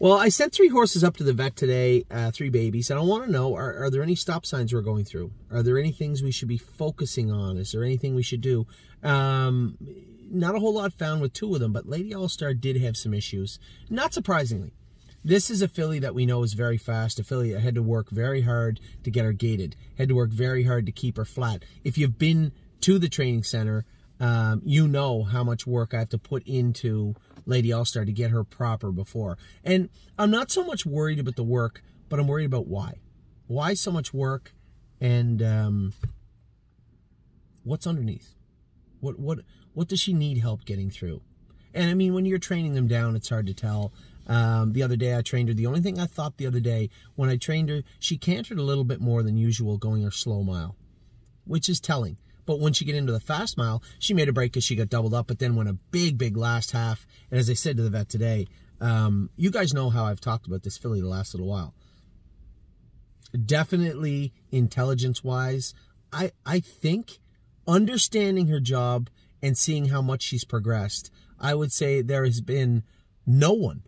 Well, I sent three horses up to the vet today, uh, three babies, and I want to know, are, are there any stop signs we're going through? Are there any things we should be focusing on? Is there anything we should do? Um, not a whole lot found with two of them, but Lady All-Star did have some issues. Not surprisingly. This is a filly that we know is very fast, a filly that had to work very hard to get her gaited, had to work very hard to keep her flat. If you've been to the training center, um, you know how much work I have to put into Lady All Star to get her proper before. And I'm not so much worried about the work, but I'm worried about why. Why so much work and um, what's underneath? What what what does she need help getting through? And I mean, when you're training them down, it's hard to tell. Um, the other day I trained her. The only thing I thought the other day when I trained her, she cantered a little bit more than usual going her slow mile, which is telling. But when she get into the fast mile, she made a break because she got doubled up, but then went a big, big last half. And as I said to the vet today, um, you guys know how I've talked about this filly the last little while. Definitely intelligence-wise, I, I think understanding her job and seeing how much she's progressed, I would say there has been no one,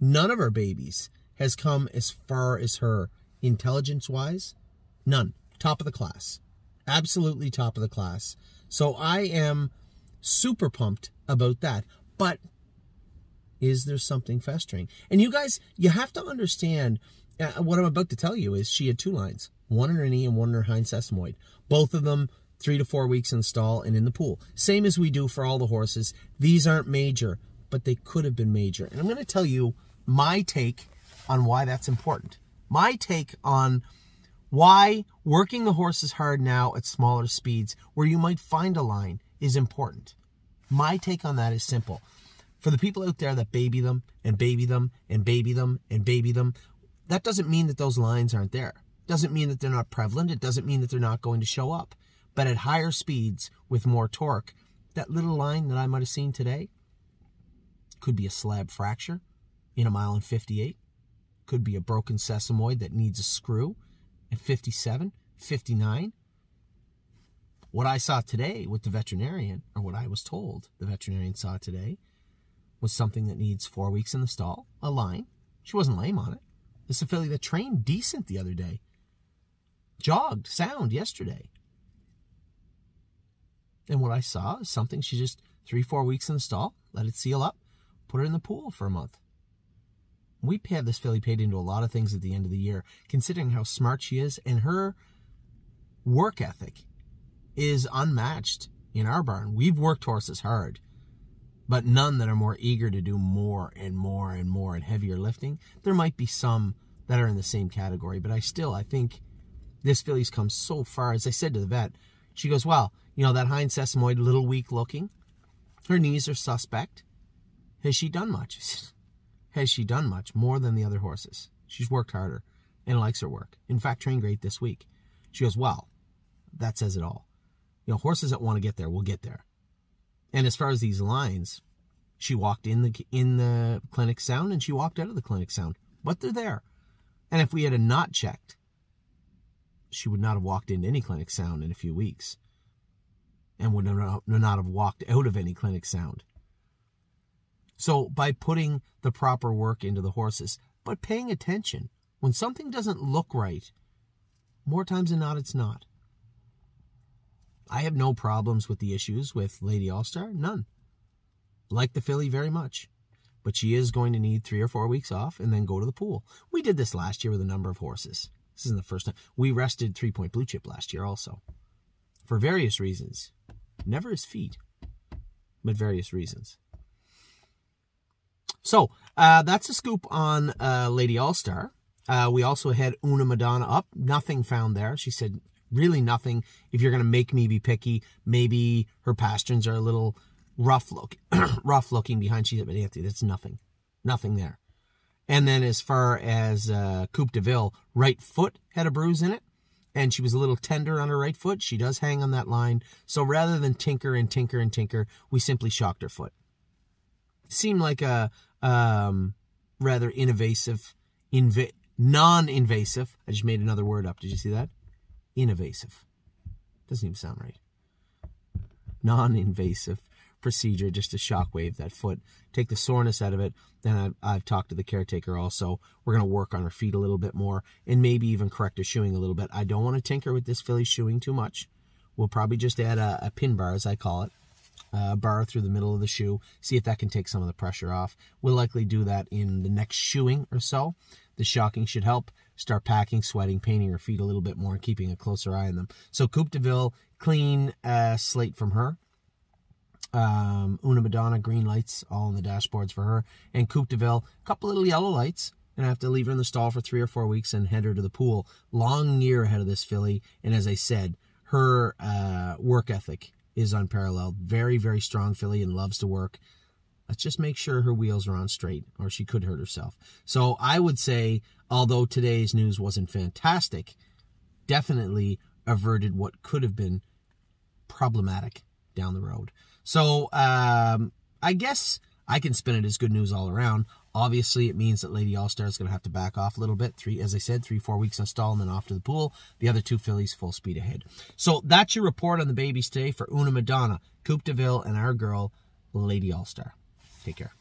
none of our babies has come as far as her intelligence-wise. None. Top of the class absolutely top of the class. So I am super pumped about that. But is there something festering? And you guys, you have to understand uh, what I'm about to tell you is she had two lines, one in her knee and one in her hind sesamoid. Both of them three to four weeks in stall and in the pool. Same as we do for all the horses. These aren't major, but they could have been major. And I'm going to tell you my take on why that's important. My take on why working the horses hard now at smaller speeds, where you might find a line, is important. My take on that is simple. For the people out there that baby them and baby them and baby them and baby them, that doesn't mean that those lines aren't there. It Doesn't mean that they're not prevalent. It doesn't mean that they're not going to show up. But at higher speeds with more torque, that little line that I might have seen today could be a slab fracture in a mile and 58. Could be a broken sesamoid that needs a screw at 57, 59. What I saw today with the veterinarian, or what I was told the veterinarian saw today, was something that needs four weeks in the stall, a line. She wasn't lame on it. This is a filly that trained decent the other day. Jogged sound yesterday. And what I saw is something she just three, four weeks in the stall, let it seal up, put her in the pool for a month. We have this filly paid into a lot of things at the end of the year, considering how smart she is and her work ethic is unmatched in our barn. We've worked horses hard, but none that are more eager to do more and more and more and heavier lifting. There might be some that are in the same category, but I still, I think this filly's come so far. As I said to the vet, she goes, well, you know, that hind sesamoid, little weak looking. Her knees are suspect. Has she done much? has she done much more than the other horses. She's worked harder and likes her work. In fact, trained great this week. She goes, well, that says it all. You know, horses that want to get there will get there. And as far as these lines, she walked in the in the clinic sound and she walked out of the clinic sound, but they're there. And if we had not checked, she would not have walked into any clinic sound in a few weeks, and would not have walked out of any clinic sound. So by putting the proper work into the horses, but paying attention. When something doesn't look right, more times than not, it's not. I have no problems with the issues with Lady All Star. None. Like the filly very much. But she is going to need three or four weeks off and then go to the pool. We did this last year with a number of horses. This isn't the first time. We rested Three Point Blue Chip last year also. For various reasons. Never his feet, but various reasons. So uh, that's a scoop on uh, Lady All Star. Uh, we also had Una Madonna up. Nothing found there. She said, really nothing. If you're going to make me be picky, maybe her pasterns are a little rough look, rough looking behind. She said, but that's nothing. Nothing there. And then as far as uh, Coupe de Ville, right foot had a bruise in it. And she was a little tender on her right foot. She does hang on that line. So rather than tinker and tinker and tinker, we simply shocked her foot. Seemed like a, um, rather invasive, inv non-invasive. I just made another word up. Did you see that? Invasive. Doesn't even sound right. Non-invasive procedure just to shockwave that foot, take the soreness out of it. Then I've, I've talked to the caretaker also. We're going to work on her feet a little bit more and maybe even correct her shoeing a little bit. I don't want to tinker with this filly shoeing too much. We'll probably just add a, a pin bar, as I call it, a bar through the middle of the shoe, see if that can take some of the pressure off. We'll likely do that in the next shoeing or so. The shocking should help. Start packing, sweating, painting her feet a little bit more, keeping a closer eye on them. So Coupe de Ville, clean uh, slate from her. Um, Una Madonna, green lights all on the dashboards for her. And Coupe de Ville, a couple little yellow lights. And I have to leave her in the stall for three or four weeks and head her to the pool. Long year ahead of this filly. And as I said, her uh, work ethic is unparalleled. Very, very strong filly and loves to work. Let's just make sure her wheels are on straight or she could hurt herself. So I would say, although today's news wasn't fantastic, definitely averted what could have been problematic down the road. So um, I guess I can spin it as good news all around. Obviously, it means that Lady All Star is going to have to back off a little bit. Three, as I said, three, four weeks install and then off to the pool. The other two fillies full speed ahead. So that's your report on the babies today for Una Madonna, Coupe de Ville, and our girl, Lady All Star. Take care.